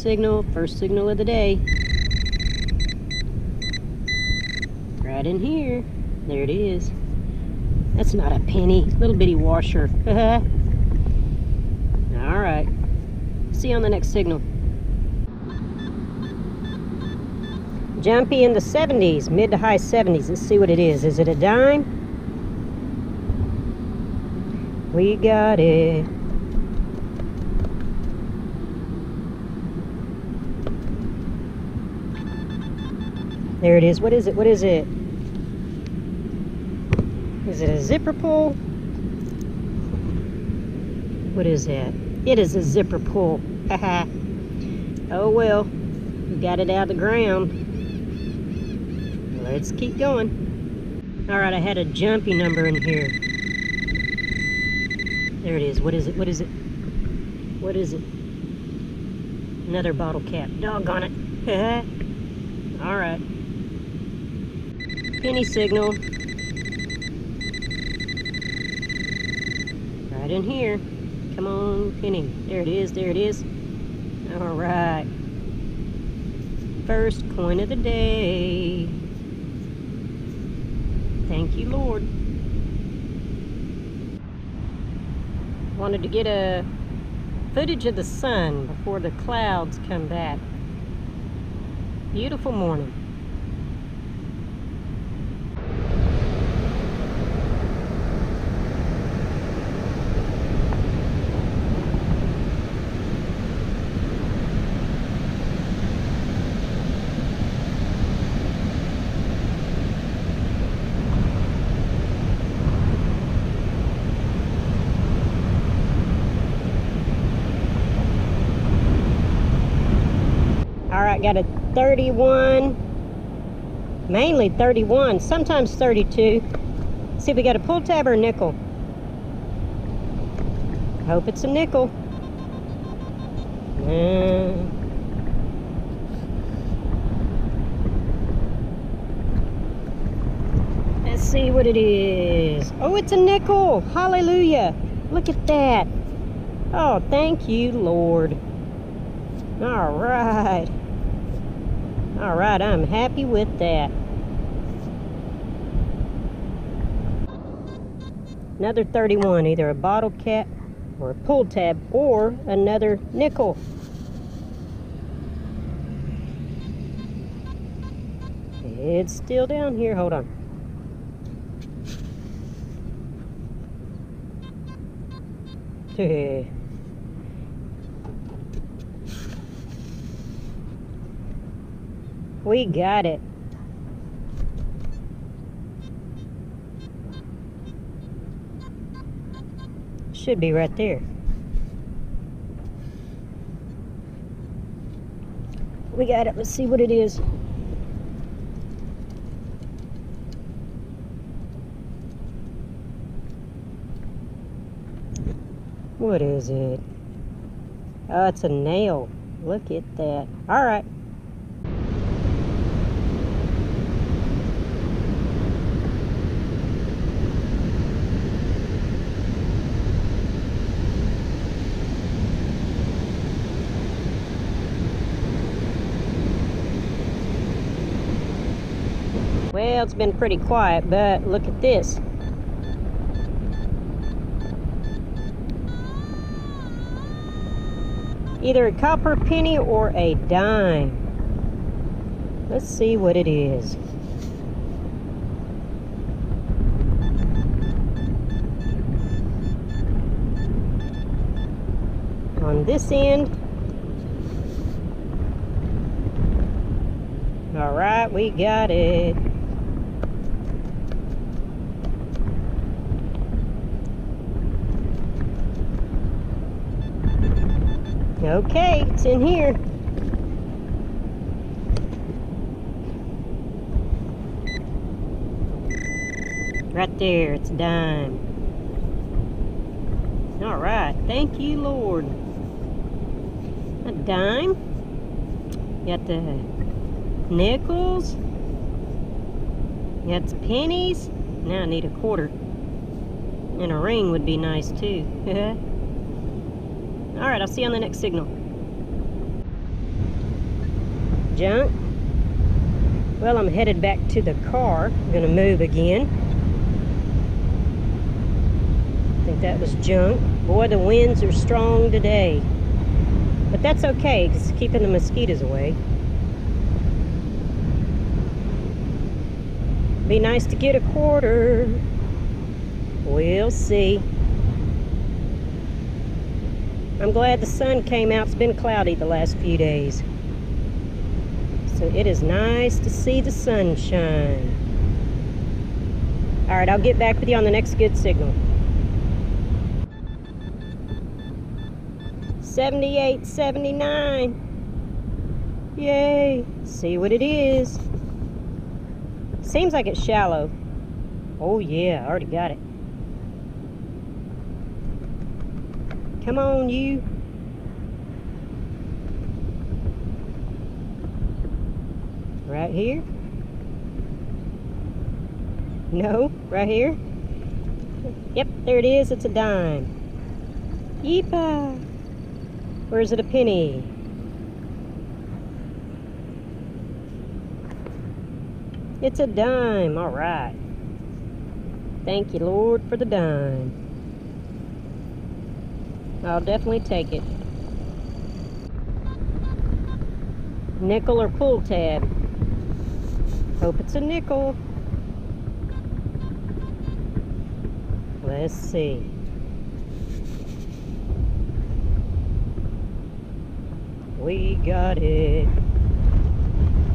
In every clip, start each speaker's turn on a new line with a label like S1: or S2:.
S1: signal, first signal of the day. Right in here. There it is. That's not a penny, little bitty washer. All right. See you on the next signal. Jumpy in the 70s, mid to high 70s. Let's see what it is. Is it a dime? We got it. There it is. What is it? What is it? Is it a zipper pull? What is that? It is a zipper pull. Oh well. We got it out of the ground. Let's keep going. Alright, I had a jumpy number in here. There it is. What is it? What is it? What is it? Another bottle cap. Doggone it. Alright. Penny signal. Right in here. Come on, penny. There it is, there it is. Alright. First coin of the day. Thank you, Lord. Wanted to get a footage of the sun before the clouds come back. Beautiful morning. Got a 31, mainly 31, sometimes 32. See if we got a pull tab or a nickel. Hope it's a nickel. Let's see what it is. Oh, it's a nickel. Hallelujah. Look at that. Oh, thank you, Lord. All right. All right, I'm happy with that. Another 31, either a bottle cap or a pull tab or another nickel. It's still down here, hold on. We got it. Should be right there. We got it. Let's see what it is. What is it? Oh, it's a nail. Look at that. All right. It's been pretty quiet, but look at this. Either a copper penny or a dime. Let's see what it is. On this end, all right, we got it. Okay, it's in here. Right there, it's a dime. All right, thank you, Lord. A dime. Got the nickels. Got the pennies. Now I need a quarter. And a ring would be nice too. All right, I'll see you on the next signal. junk. Well, I'm headed back to the car. I'm gonna move again. I think that was junk. Boy, the winds are strong today. But that's okay, because keeping the mosquitoes away. Be nice to get a quarter. We'll see. I'm glad the sun came out. It's been cloudy the last few days. So it is nice to see the sunshine. All right, I'll get back with you on the next good signal. 78, 79. Yay. See what it is. Seems like it's shallow. Oh yeah, I already got it. Come on, you. Right here? No, right here? Yep, there it is. It's a dime. Yeepa! Or is it a penny? It's a dime. All right. Thank you, Lord, for the dime. I'll definitely take it. Nickel or pull tab? Hope it's a nickel. Let's see. We got it.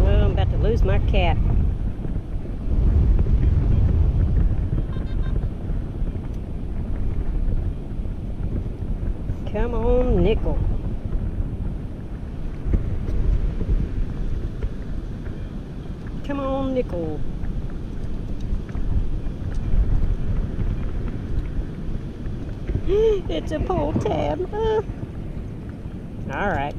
S1: Oh, I'm about to lose my cap. Come on, nickel. Come on, nickel. it's a pull tab. All right.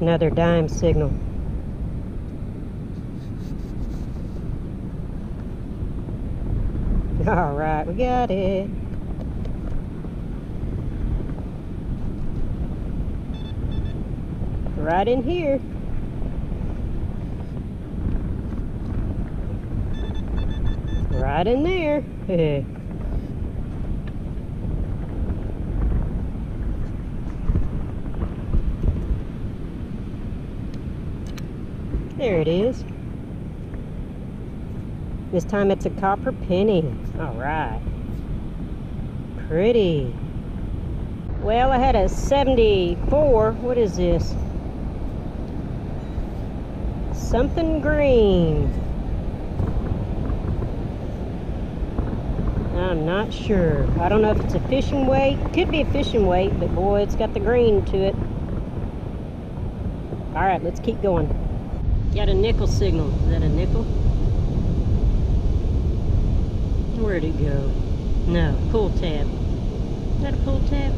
S1: Another dime signal. All right, we got it. Right in here. Right in there. there it is. This time it's a copper penny. All right. Pretty. Well, I had a 74. What is this? Something green. I'm not sure. I don't know if it's a fishing weight. Could be a fishing weight, but boy, it's got the green to it. All right, let's keep going. Got a nickel signal. Is that a nickel? Where'd it go? No, pull tab. Is that a pull tab?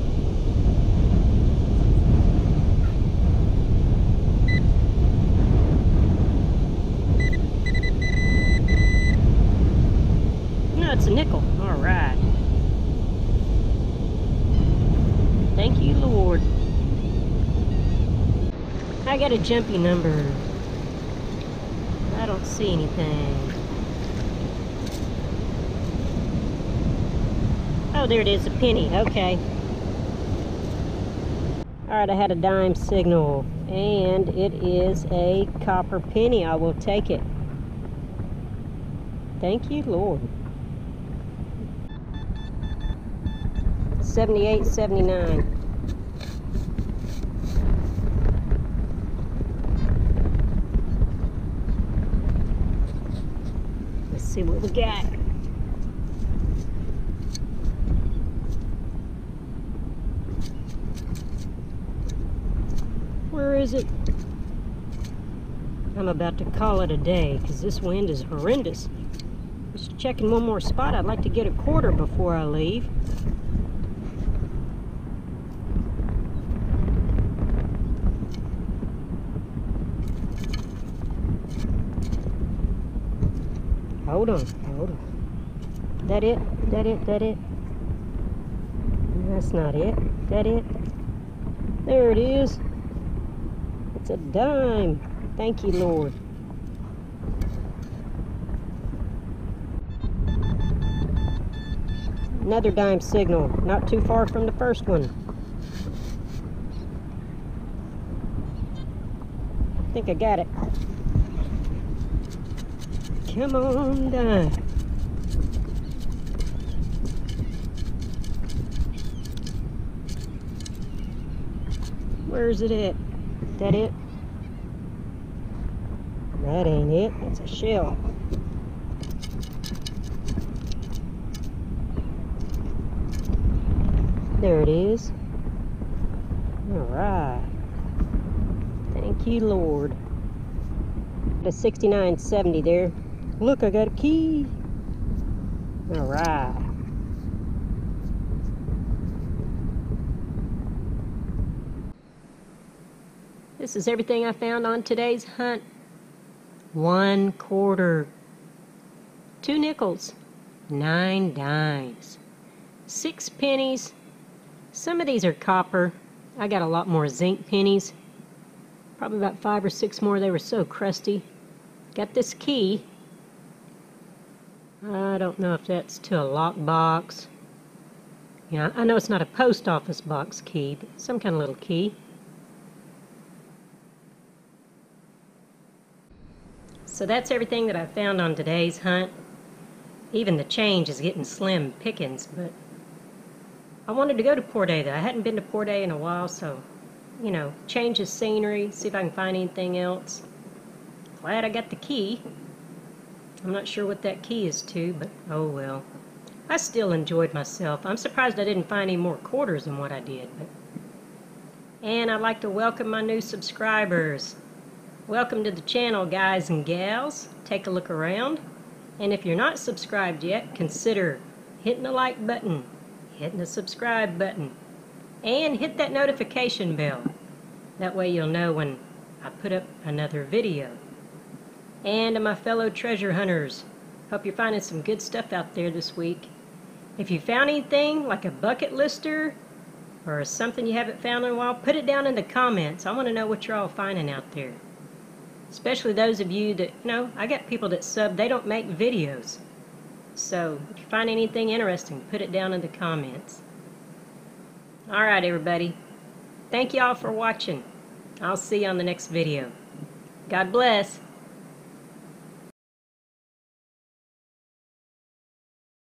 S1: No, it's a nickel. All right. Thank you, Lord. I got a jumpy number. I don't see anything. Oh, there it is, a penny. Okay. All right, I had a dime signal, and it is a copper penny. I will take it. Thank you, Lord. 78, 79. Let's see what we got. Where is it? I'm about to call it a day because this wind is horrendous. Just checking one more spot. I'd like to get a quarter before I leave. Hold on, hold on. That it? That it? That it? That's not it. That it? There it is. It's a dime. Thank you, Lord. Another dime signal, not too far from the first one. I think I got it. Come on dime. Where's it at? That it? That ain't it. That's a shell. There it is. Alright. Thank you, Lord. The 6970 there. Look, I got a key. Alright. This is everything I found on today's hunt. One quarter, two nickels, nine dimes, six pennies. Some of these are copper. I got a lot more zinc pennies. Probably about five or six more. They were so crusty. Got this key. I don't know if that's to a lock box. Yeah, I know it's not a post office box key, but some kind of little key. So that's everything that I found on today's hunt. Even the change is getting slim pickings, but I wanted to go to Port A though. I hadn't been to Port A in a while, so, you know, change the scenery, see if I can find anything else. Glad I got the key. I'm not sure what that key is to, but oh well. I still enjoyed myself. I'm surprised I didn't find any more quarters than what I did. But... And I'd like to welcome my new subscribers. Welcome to the channel, guys and gals. Take a look around. And if you're not subscribed yet, consider hitting the like button, hitting the subscribe button, and hit that notification bell. That way you'll know when I put up another video. And to my fellow treasure hunters, hope you're finding some good stuff out there this week. If you found anything like a bucket lister or something you haven't found in a while, put it down in the comments. I want to know what you're all finding out there. Especially those of you that, you know, I got people that sub, they don't make videos. So, if you find anything interesting, put it down in the comments. Alright, everybody. Thank you all for watching. I'll see you on the next video. God bless.